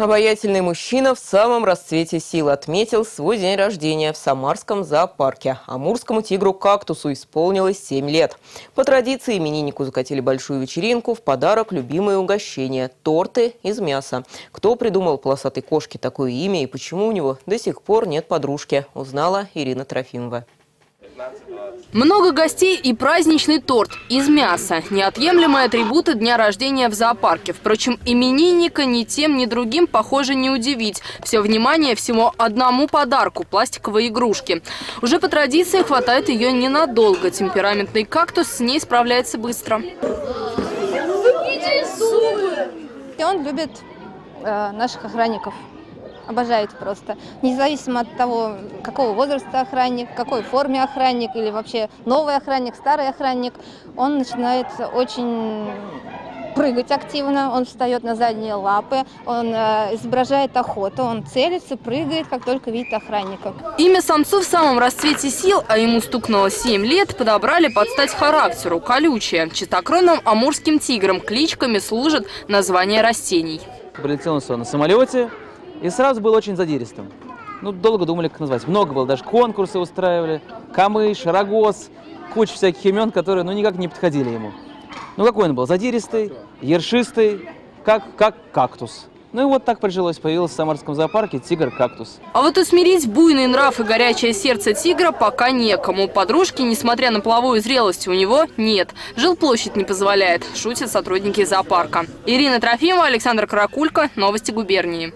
Обаятельный мужчина в самом расцвете сил отметил свой день рождения в Самарском зоопарке. Амурскому тигру-кактусу исполнилось 7 лет. По традиции имениннику закатили большую вечеринку, в подарок любимые угощения – торты из мяса. Кто придумал полосатой кошке такое имя и почему у него до сих пор нет подружки, узнала Ирина Трофимова. Много гостей и праздничный торт из мяса. Неотъемлемые атрибуты дня рождения в зоопарке. Впрочем, именинника ни тем, ни другим, похоже, не удивить. Все внимание всему одному подарку – пластиковой игрушки. Уже по традиции хватает ее ненадолго. Темпераментный кактус с ней справляется быстро. Он любит э, наших охранников обожают просто. Независимо от того, какого возраста охранник, какой форме охранник или вообще новый охранник, старый охранник, он начинает очень прыгать активно, он встает на задние лапы, он э, изображает охоту, он целится, прыгает, как только видит охранника. Имя самцу в самом расцвете сил, а ему стукнуло 7 лет, подобрали под стать характеру – колючее. Чистокровным амурским тиграм кличками служат название растений. Прилетел он на самолете, и сразу был очень задиристым. Ну, долго думали, как назвать. Много было, даже конкурсы устраивали. Камыш, Рогоз, куча всяких имен, которые, ну, никак не подходили ему. Ну, какой он был? Задиристый, ершистый, как, как кактус. Ну и вот так прижилось, появился в Самарском зоопарке тигр-кактус. А вот усмирить буйный нрав и горячее сердце тигра пока некому. Подружки, несмотря на половую зрелость, у него нет. Жилплощадь не позволяет, шутят сотрудники зоопарка. Ирина Трофимова, Александр Каракулько, Новости губернии.